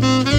Música